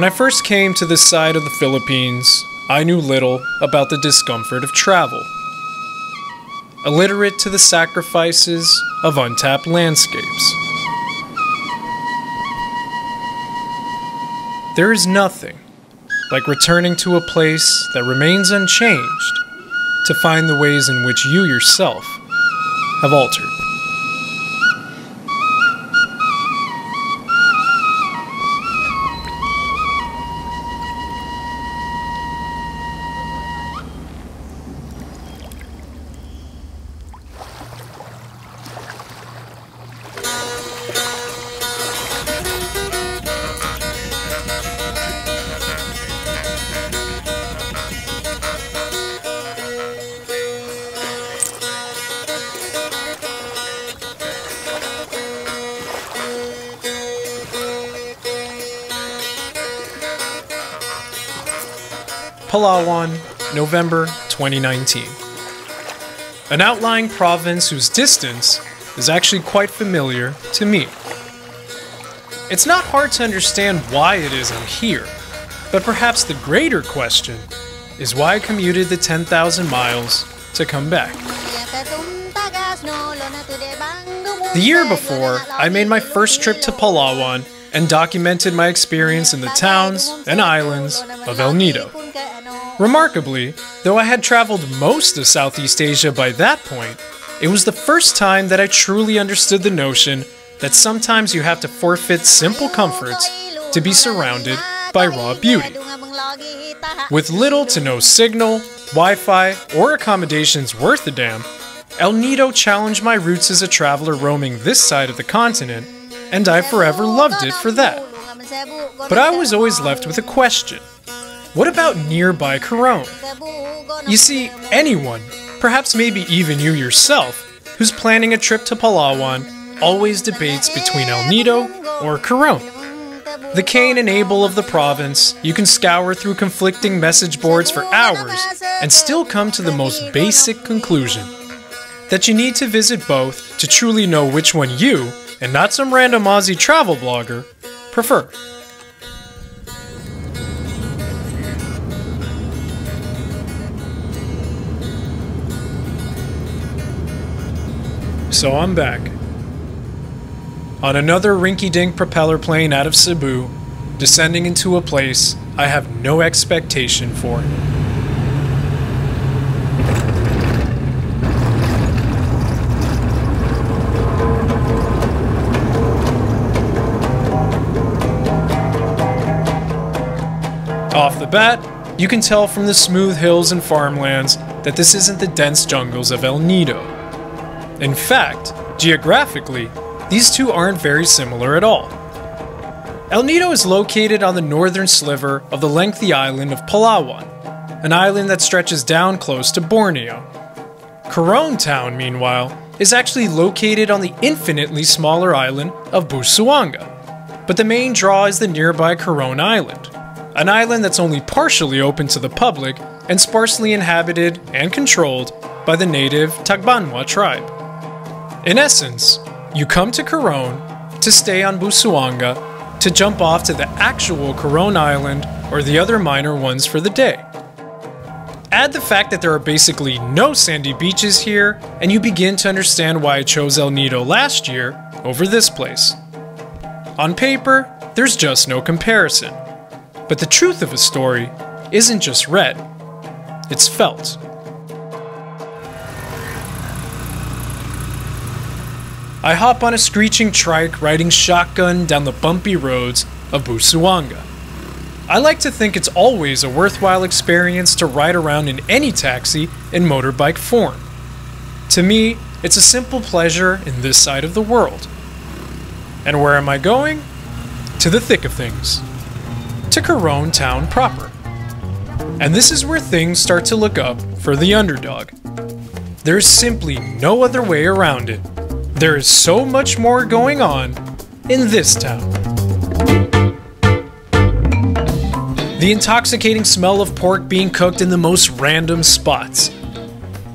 When I first came to this side of the Philippines, I knew little about the discomfort of travel. Illiterate to the sacrifices of untapped landscapes. There is nothing like returning to a place that remains unchanged to find the ways in which you yourself have altered. Palawan, November 2019. An outlying province whose distance is actually quite familiar to me. It's not hard to understand why it is I'm here, but perhaps the greater question is why I commuted the 10,000 miles to come back. The year before, I made my first trip to Palawan and documented my experience in the towns and islands of El Nido. Remarkably, though I had traveled most of Southeast Asia by that point, it was the first time that I truly understood the notion that sometimes you have to forfeit simple comforts to be surrounded by raw beauty. With little to no signal, Wi Fi, or accommodations worth a damn, El Nido challenged my roots as a traveler roaming this side of the continent, and I forever loved it for that. But I was always left with a question what about nearby Coron? You see, anyone, perhaps maybe even you yourself, who's planning a trip to Palawan always debates between El Nido or Coron. The Cain and Abel of the province, you can scour through conflicting message boards for hours and still come to the most basic conclusion that you need to visit both to truly know which one you, and not some random Aussie travel blogger, prefer. So I'm back. On another rinky dink propeller plane out of Cebu, descending into a place I have no expectation for. Bat, you can tell from the smooth hills and farmlands that this isn't the dense jungles of El Nido. In fact, geographically, these two aren't very similar at all. El Nido is located on the northern sliver of the lengthy island of Palawan, an island that stretches down close to Borneo. Coron Town, meanwhile, is actually located on the infinitely smaller island of Busuanga, but the main draw is the nearby Coron Island, an island that's only partially open to the public and sparsely inhabited and controlled by the native Tagbanwa tribe. In essence, you come to Coron to stay on Busuanga to jump off to the actual Coron Island or the other minor ones for the day. Add the fact that there are basically no sandy beaches here, and you begin to understand why I chose El Nido last year over this place. On paper, there's just no comparison. But the truth of a story isn't just read, it's felt. I hop on a screeching trike riding shotgun down the bumpy roads of Busuanga. I like to think it's always a worthwhile experience to ride around in any taxi in motorbike form. To me, it's a simple pleasure in this side of the world. And where am I going? To the thick of things. To Coron town proper. And this is where things start to look up for the underdog. There's simply no other way around it. There is so much more going on in this town. The intoxicating smell of pork being cooked in the most random spots.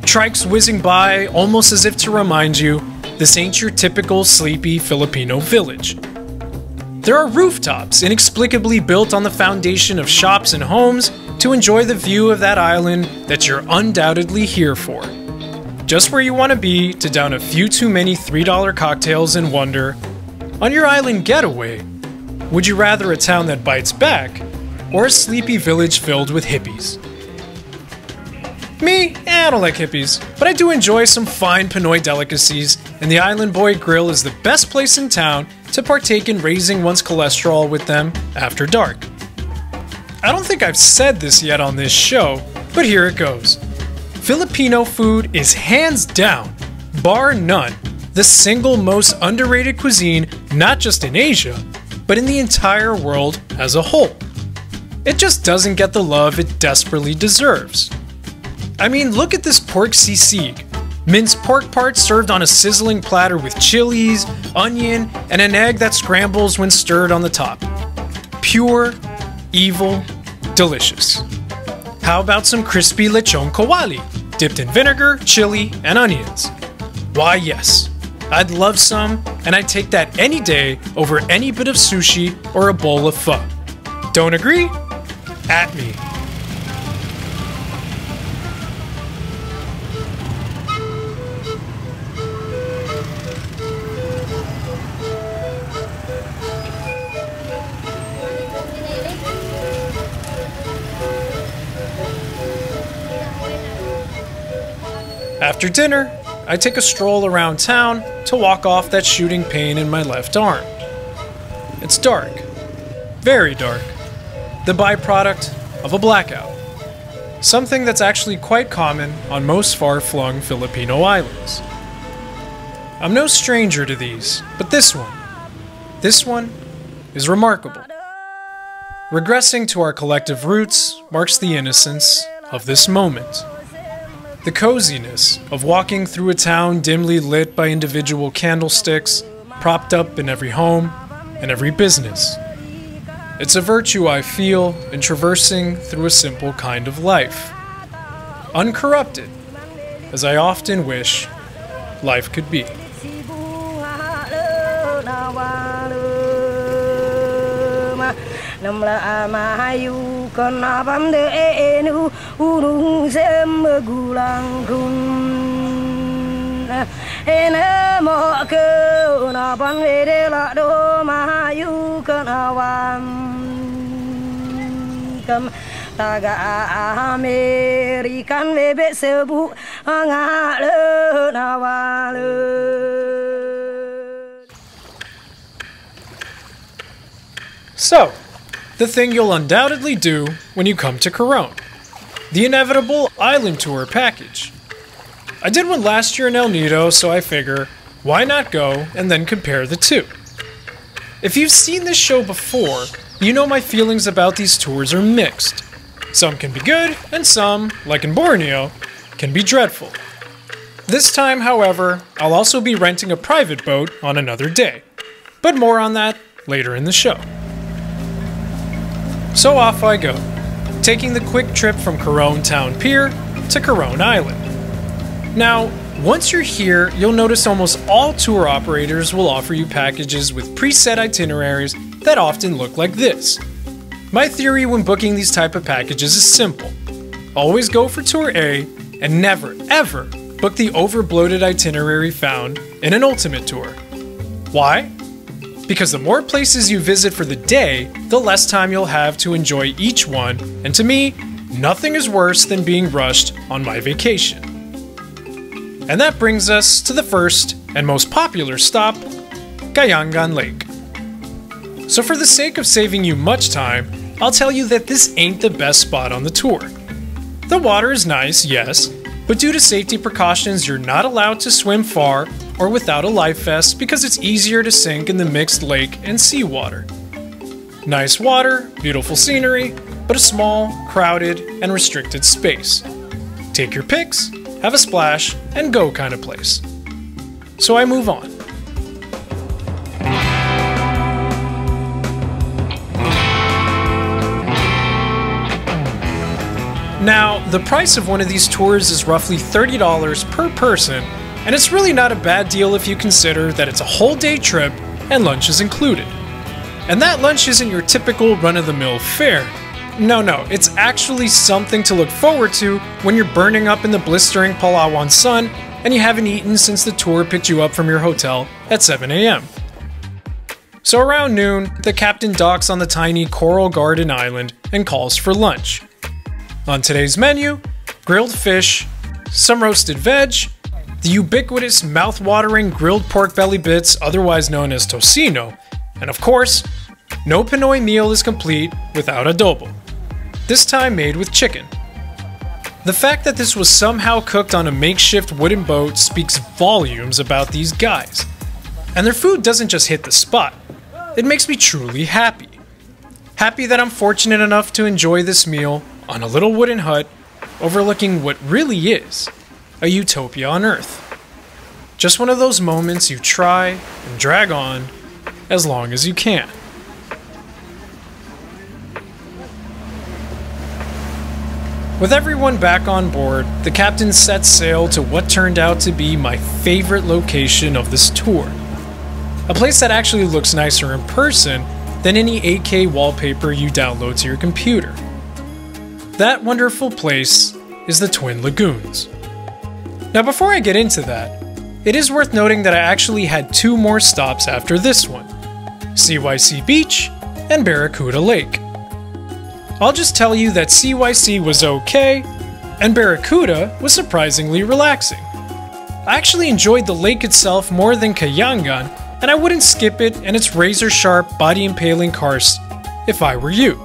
Trikes whizzing by almost as if to remind you this ain't your typical sleepy Filipino village. There are rooftops inexplicably built on the foundation of shops and homes to enjoy the view of that island that you're undoubtedly here for. Just where you want to be to down a few too many $3 cocktails and wonder, on your island getaway, would you rather a town that bites back or a sleepy village filled with hippies? Me, eh, I don't like hippies, but I do enjoy some fine Pinoy delicacies, and the Island Boy Grill is the best place in town to partake in raising one's cholesterol with them after dark. I don't think I've said this yet on this show, but here it goes. Filipino food is hands down, bar none, the single most underrated cuisine not just in Asia, but in the entire world as a whole. It just doesn't get the love it desperately deserves. I mean, look at this pork sisig. Minced pork parts served on a sizzling platter with chilies, onion, and an egg that scrambles when stirred on the top. Pure, evil, delicious. How about some crispy lechon kawali, dipped in vinegar, chili, and onions? Why, yes. I'd love some, and I'd take that any day over any bit of sushi or a bowl of pho. Don't agree? At me. After dinner, I take a stroll around town to walk off that shooting pain in my left arm. It's dark, very dark, the byproduct of a blackout. Something that's actually quite common on most far flung Filipino islands. I'm no stranger to these, but this one, this one is remarkable. Regressing to our collective roots marks the innocence of this moment. The coziness of walking through a town dimly lit by individual candlesticks, propped up in every home and every business. It's a virtue I feel in traversing through a simple kind of life. Uncorrupted, as I often wish life could be. namla mahayu kena pamde enu urung semegulang kun Ena mo ke na pan la do mahayu kena wam kam taga amerikan bebek sebu angak le nawale. So, the thing you'll undoubtedly do when you come to Coron. The inevitable island tour package. I did one last year in El Nido, so I figure, why not go and then compare the two? If you've seen this show before, you know my feelings about these tours are mixed. Some can be good, and some, like in Borneo, can be dreadful. This time, however, I'll also be renting a private boat on another day. But more on that later in the show. So off I go, taking the quick trip from Coron Town Pier to Coron Island. Now, once you're here, you'll notice almost all tour operators will offer you packages with preset itineraries that often look like this. My theory when booking these type of packages is simple. Always go for Tour A and never, ever book the overbloated itinerary found in an Ultimate Tour. Why? Because the more places you visit for the day, the less time you'll have to enjoy each one, and to me, nothing is worse than being rushed on my vacation. And that brings us to the first and most popular stop, Kayangan Lake. So for the sake of saving you much time, I'll tell you that this ain't the best spot on the tour. The water is nice, yes, but due to safety precautions, you're not allowed to swim far or without a life vest because it's easier to sink in the mixed lake and seawater. Nice water, beautiful scenery, but a small, crowded, and restricted space. Take your pics, have a splash, and go kind of place. So I move on. Now, the price of one of these tours is roughly $30 per person and it's really not a bad deal if you consider that it's a whole day trip and lunch is included. And that lunch isn't your typical run of the mill fare. No, no, it's actually something to look forward to when you're burning up in the blistering Palawan sun and you haven't eaten since the tour picked you up from your hotel at 7 a.m. So around noon, the captain docks on the tiny Coral Garden Island and calls for lunch. On today's menu, grilled fish, some roasted veg, the ubiquitous mouth-watering grilled pork belly bits otherwise known as tocino, and of course, no Pinoy meal is complete without adobo, this time made with chicken. The fact that this was somehow cooked on a makeshift wooden boat speaks volumes about these guys. And their food doesn't just hit the spot, it makes me truly happy. Happy that I'm fortunate enough to enjoy this meal on a little wooden hut overlooking what really is a utopia on Earth. Just one of those moments you try and drag on as long as you can. With everyone back on board, the captain set sail to what turned out to be my favorite location of this tour. A place that actually looks nicer in person than any 8K wallpaper you download to your computer. That wonderful place is the Twin Lagoons. Now, before I get into that, it is worth noting that I actually had two more stops after this one CYC Beach and Barracuda Lake. I'll just tell you that CYC was okay, and Barracuda was surprisingly relaxing. I actually enjoyed the lake itself more than Kayangan, and I wouldn't skip it and its razor sharp, body impaling karst if I were you.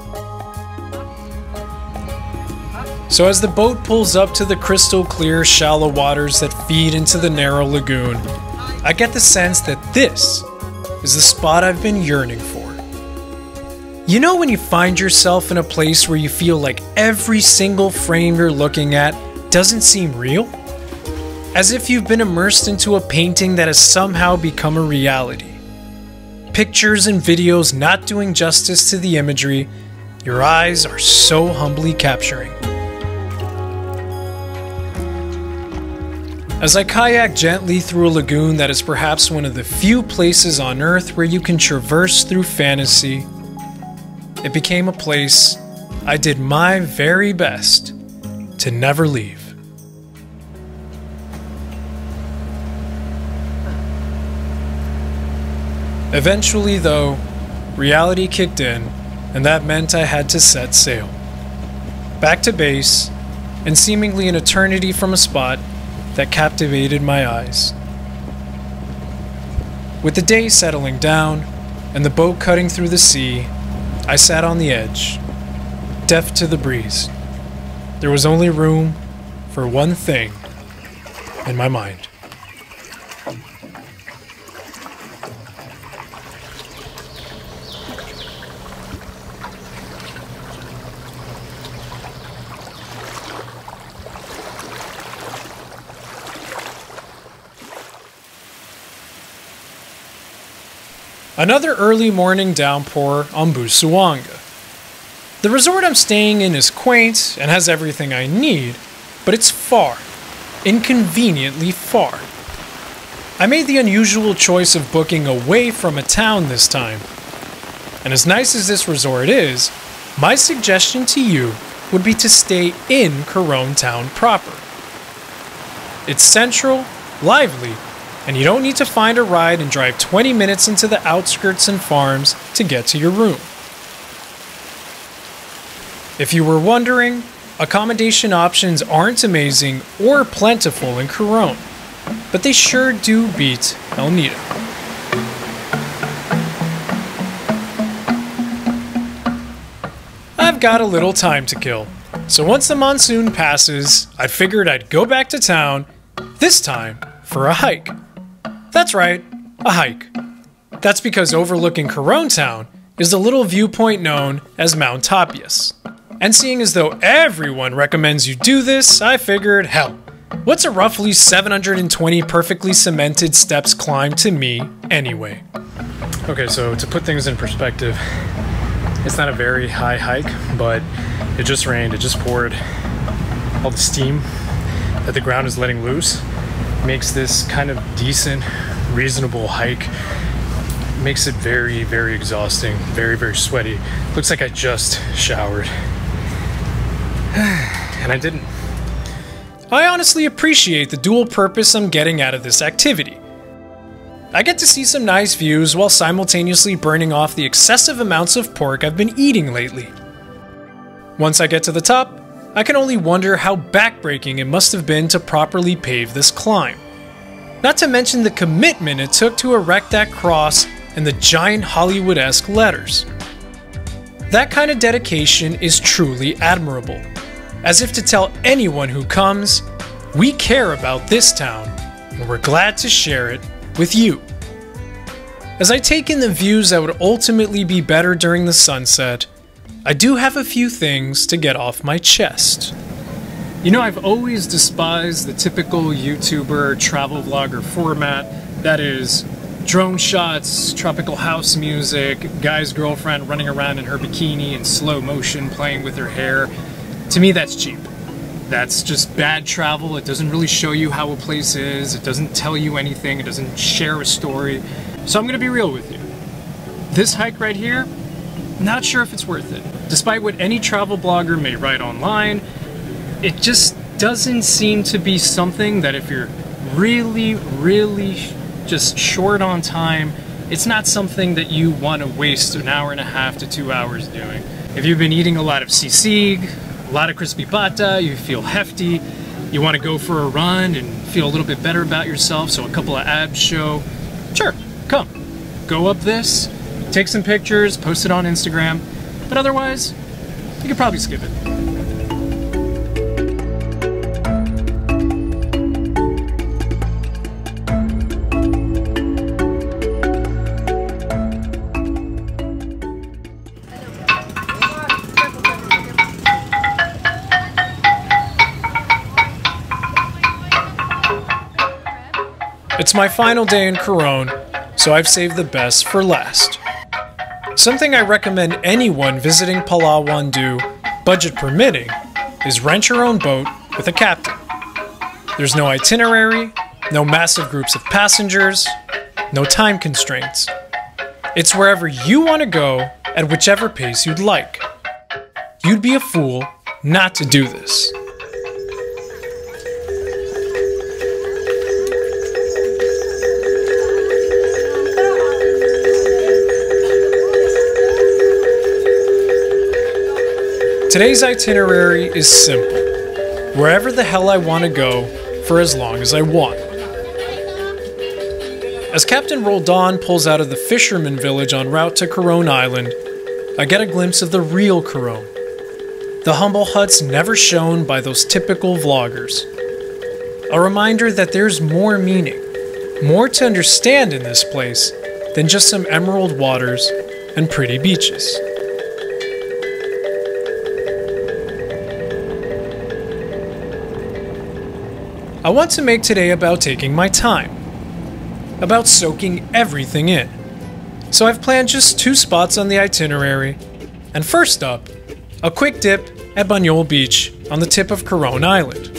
So, as the boat pulls up to the crystal clear, shallow waters that feed into the narrow lagoon, I get the sense that this is the spot I've been yearning for. You know when you find yourself in a place where you feel like every single frame you're looking at doesn't seem real? As if you've been immersed into a painting that has somehow become a reality. Pictures and videos not doing justice to the imagery your eyes are so humbly capturing. As I kayak gently through a lagoon that is perhaps one of the few places on Earth where you can traverse through fantasy it became a place I did my very best to never leave. Eventually, though, reality kicked in, and that meant I had to set sail. Back to base, and seemingly an eternity from a spot that captivated my eyes. With the day settling down, and the boat cutting through the sea, I sat on the edge, deaf to the breeze. There was only room for one thing in my mind. Another early morning downpour on Busuanga. The resort I'm staying in is quaint and has everything I need, but it's far. Inconveniently far. I made the unusual choice of booking away from a town this time. And as nice as this resort is, my suggestion to you would be to stay in Coron town proper. It's central, lively, and you don't need to find a ride and drive 20 minutes into the outskirts and farms to get to your room. If you were wondering, accommodation options aren't amazing or plentiful in Coron, but they sure do beat El Nido. I've got a little time to kill, so once the monsoon passes, I figured I'd go back to town, this time for a hike. That's right, a hike. That's because overlooking Coron Town is the little viewpoint known as Mount Tapyas. And seeing as though everyone recommends you do this, I figured, hell, what's a roughly 720 perfectly cemented steps climb to me anyway? Okay, so to put things in perspective, it's not a very high hike, but it just rained, it just poured. All the steam that the ground is letting loose makes this kind of decent, reasonable hike makes it very, very exhausting, very, very sweaty. Looks like I just showered. and I didn't. I honestly appreciate the dual purpose I'm getting out of this activity. I get to see some nice views while simultaneously burning off the excessive amounts of pork I've been eating lately. Once I get to the top, I can only wonder how backbreaking it must have been to properly pave this climb. Not to mention the commitment it took to erect that cross and the giant Hollywood esque letters. That kind of dedication is truly admirable, as if to tell anyone who comes, we care about this town and we're glad to share it with you. As I take in the views that would ultimately be better during the sunset, I do have a few things to get off my chest. You know, I've always despised the typical YouTuber travel vlogger format that is drone shots, tropical house music, guy's girlfriend running around in her bikini in slow motion playing with her hair. To me, that's cheap. That's just bad travel. It doesn't really show you how a place is, it doesn't tell you anything, it doesn't share a story. So I'm gonna be real with you. This hike right here, not sure if it's worth it. Despite what any travel blogger may write online, it just doesn't seem to be something that if you're really, really just short on time, it's not something that you want to waste an hour and a half to two hours doing. If you've been eating a lot of sisig, a lot of crispy pata, you feel hefty, you want to go for a run and feel a little bit better about yourself, so a couple of abs show, sure, come. Go up this, take some pictures, post it on Instagram, but otherwise, you could probably skip it. It's my final day in Coron, so I've saved the best for last. Something I recommend anyone visiting Palawan do, budget permitting, is rent your own boat with a captain. There's no itinerary, no massive groups of passengers, no time constraints. It's wherever you want to go at whichever pace you'd like. You'd be a fool not to do this. Today's itinerary is simple wherever the hell I want to go for as long as I want. As Captain Roldan pulls out of the fisherman village en route to Coron Island, I get a glimpse of the real Coron. The humble huts never shown by those typical vloggers. A reminder that there's more meaning, more to understand in this place than just some emerald waters and pretty beaches. I want to make today about taking my time, about soaking everything in. So I've planned just two spots on the itinerary, and first up, a quick dip at Banul Beach on the tip of Coron Island.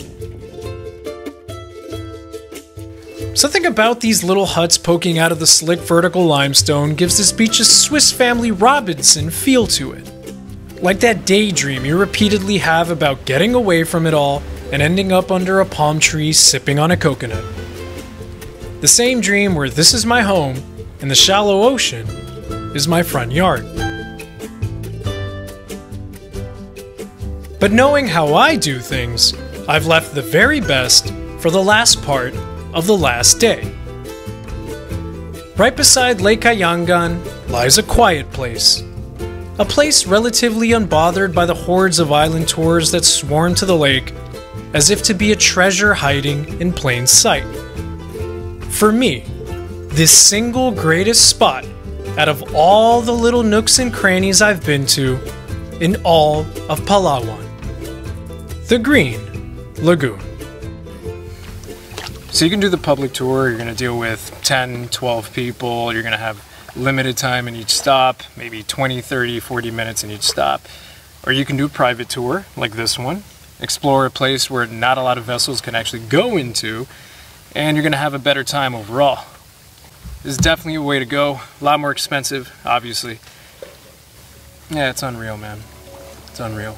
Something about these little huts poking out of the slick vertical limestone gives this beach a Swiss Family Robinson feel to it. Like that daydream you repeatedly have about getting away from it all and ending up under a palm tree sipping on a coconut. The same dream where this is my home and the shallow ocean is my front yard. But knowing how I do things, I've left the very best for the last part of the last day. Right beside Lake Kayangan lies a quiet place. A place relatively unbothered by the hordes of island tours that swarm to the lake as if to be a treasure hiding in plain sight. For me, this single greatest spot out of all the little nooks and crannies I've been to in all of Palawan. The Green Lagoon. So you can do the public tour, you're going to deal with 10, 12 people, you're going to have limited time in each stop, maybe 20, 30, 40 minutes in each stop. Or you can do a private tour like this one, explore a place where not a lot of vessels can actually go into, and you're going to have a better time overall. This is definitely a way to go. A lot more expensive, obviously. Yeah, it's unreal, man. It's unreal.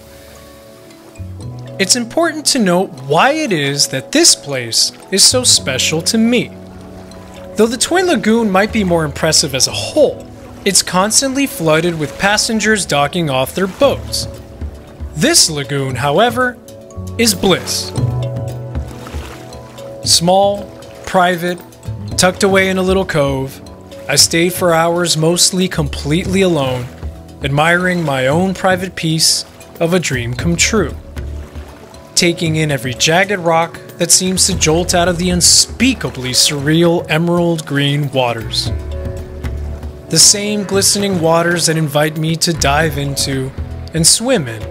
It's important to note why it is that this place is so special to me. Though the Twin Lagoon might be more impressive as a whole, it's constantly flooded with passengers docking off their boats. This lagoon, however, is bliss. Small, private, tucked away in a little cove, I stayed for hours mostly completely alone, admiring my own private piece of a dream come true. Taking in every jagged rock that seems to jolt out of the unspeakably surreal emerald green waters. The same glistening waters that invite me to dive into and swim in,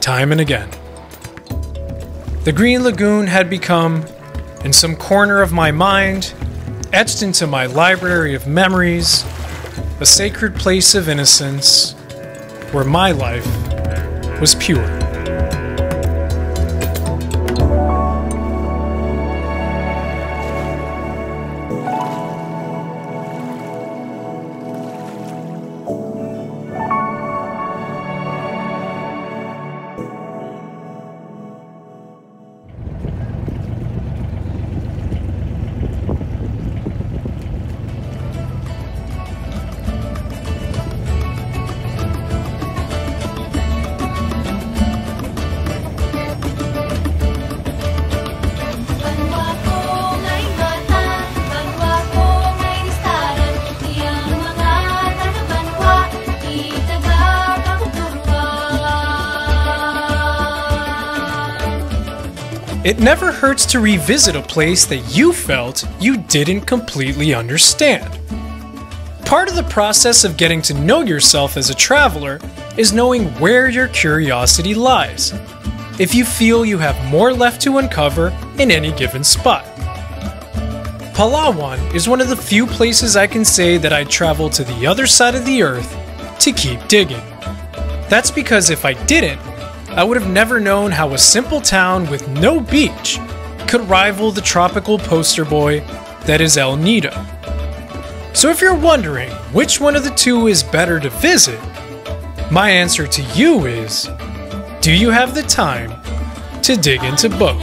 time and again. The Green Lagoon had become, in some corner of my mind, etched into my library of memories, a sacred place of innocence where my life was pure. It never hurts to revisit a place that you felt you didn't completely understand. Part of the process of getting to know yourself as a traveler is knowing where your curiosity lies, if you feel you have more left to uncover in any given spot. Palawan is one of the few places I can say that I traveled to the other side of the earth to keep digging. That's because if I didn't, I would have never known how a simple town with no beach could rival the tropical poster boy that is El Nido. So if you're wondering which one of the two is better to visit, my answer to you is do you have the time to dig into both?